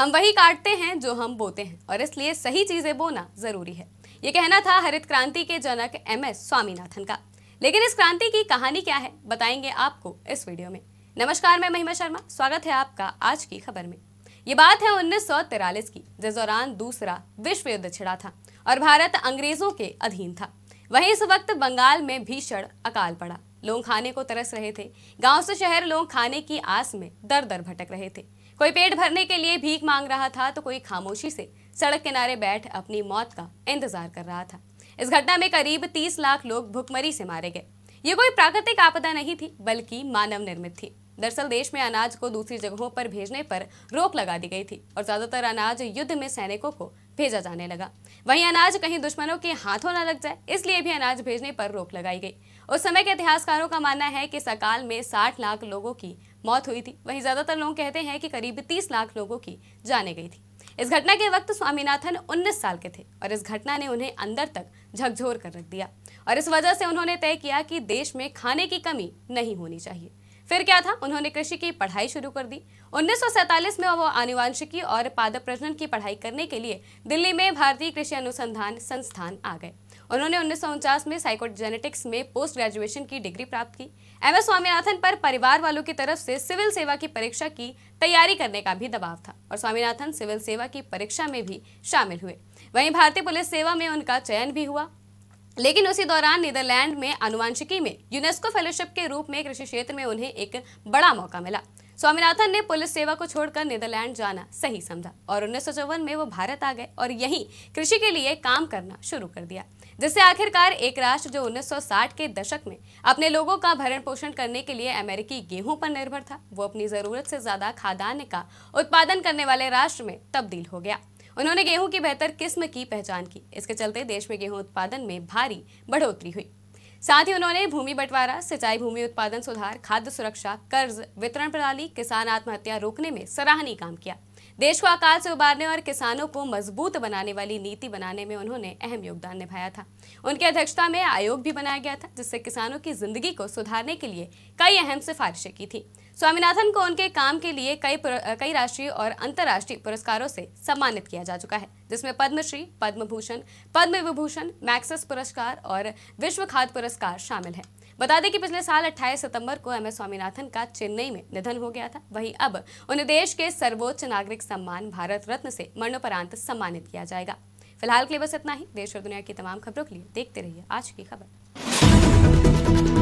हम वही काटते हैं जो हम बोते हैं, और इसलिए सही चीज़ें बोना ज़रूरी है। ये कहना था हरित क्रांति के जनक एम एस स्वामीनाथन का। लेकिन इस क्रांति की कहानी क्या है, बताएँगे आपको इस वीडियो में। नमस्कार, मैं महिमा शर्मा, स्वागत है आपका आज की खबर में। ये बात है उन्नीस की, जिस दौरान दूसरा विश्व युद्ध छिड़ा था, और भारत अंग्रेज़ों के अधीन था। वहीं इस वक्त बंगाल में भीषण अकाल पड़ा। लोग खाने को तरस रहे थे। गाँव से शहर लोग खाने की आस में दर दर भटक रहे थे। कोई पेट भरने के लिए भीख मांग रहा था तो कोई खामोशी से सड़क किनारे बैठ अपनी मौत का इंतज़ार कर रहा था। इस घटना में करीब 30 लाख लोग भुखमरी से मारे गए। ये कोई प्राकृतिक आपदा नहीं थी, बल्कि मानव निर्मित थी। दरअसल देश में अनाज को दूसरी जगहों पर भेजने पर रोक लगा दी गई थी और ज़्यादातर अनाज युद्ध में सैनिकों को भेजा जाने लगा। वहीं अनाज कहीं दुश्मनों के हाथों न लग जाए, इसलिए भी अनाज भेजने पर रोक लगाई गई। उस समय के इतिहासकारों का मानना है कि सकाल में 60 लाख लोगों की मौत हुई थी। वहीं ज़्यादातर लोग कहते हैं कि करीब 30 लाख लोगों की जाने गई थी। इस घटना के वक्त स्वामीनाथन 19 साल के थे और इस घटना ने उन्हें अंदर तक झकझोर कर रख दिया। और इस वजह से उन्होंने तय किया कि देश में खाने की कमी नहीं होनी चाहिए। फिर क्या था? उन्होंने कृषि की पढ़ाई शुरू कर दी। उन्नीस सौ सैंतालीस में वो आनुवांशिकी और पादप प्रजनन की पढ़ाई करने के लिए दिल्ली में भारतीय कृषि अनुसंधान संस्थान आ गए। उन्होंने उन्नीस सौ उनचास में साइकोजेनेटिक्स में पोस्ट ग्रेजुएशन की डिग्री प्राप्त की। एम एस स्वामीनाथन पर परिवार वालों की तरफ़ से सिविल सेवा की परीक्षा की तैयारी करने का भी दबाव था और स्वामीनाथन सिविल सेवा की परीक्षा में भी शामिल हुए। वहीं भारतीय पुलिस सेवा में उनका चयन भी हुआ। लेकिन उसी दौरान नीदरलैंड में अनुवांशिकी में यूनेस्को फेलोशिप के रूप में कृषि क्षेत्र में उन्हें एक बड़ा मौका मिला। स्वामीनाथन ने पुलिस सेवा को छोड़कर नीदरलैंड जाना सही समझा और उन्नीस में वो भारत आ गए और यहीं कृषि के लिए काम करना शुरू कर दिया, जिससे आखिरकार एक राष्ट्र जो 1960 के दशक में अपने लोगों का भरण पोषण करने के लिए अमेरिकी गेहूँ पर निर्भर था, वो अपनी ज़रूरत से ज़्यादा खाद्यान्न का उत्पादन करने वाले राष्ट्र में तब्दील हो गया। उन्होंने गेहूँ की बेहतर किस्म की पहचान की। इसके चलते देश में गेहूँ उत्पादन में भारी बढ़ोतरी हुई। साथ ही उन्होंने भूमि बंटवारा, सिंचाई भूमि उत्पादन सुधार, खाद्य सुरक्षा, कर्ज वितरण प्रणाली, किसान आत्महत्या रोकने में सराहनीय काम किया। देश को अकाल से उबारने और किसानों को मज़बूत बनाने वाली नीति बनाने में उन्होंने अहम योगदान निभाया था। उनकी अध्यक्षता में आयोग भी बनाया गया था, जिससे किसानों की ज़िंदगी को सुधारने के लिए कई अहम सिफारिशें की थी। स्वामीनाथन को उनके काम के लिए कई कई राष्ट्रीय और अंतर्राष्ट्रीय पुरस्कारों से सम्मानित किया जा चुका है, जिसमें पद्मश्री पद्म भूषण पद्म विभूषण मैक्सस पुरस्कार और विश्व खाद्य पुरस्कार शामिल है। बता दें कि पिछले साल 28 सितंबर को एम एस स्वामीनाथन का चेन्नई में निधन हो गया था। वहीं अब उन्हें देश के सर्वोच्च नागरिक सम्मान भारत रत्न से मरणोपरांत सम्मानित किया जाएगा। फ़िलहाल के लिए बस इतना ही। देश और दुनिया की तमाम खबरों के लिए देखते रहिए आज की खबर।